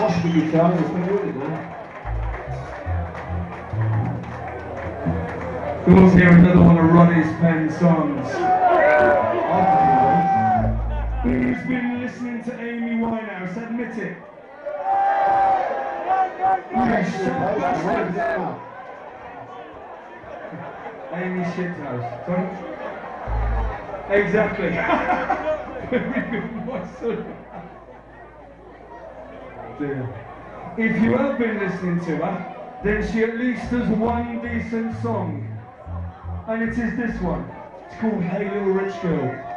Wash the guitar. Who wants to hear another one of Roddy's pen songs? Who's been listening to Amy Winehouse? Admit it. Amy Shithouse. Sorry? Exactly. Very good, my son. If you have been listening to her, then she at least does one decent song. And it is this one. It's called Hey Little Rich Girl.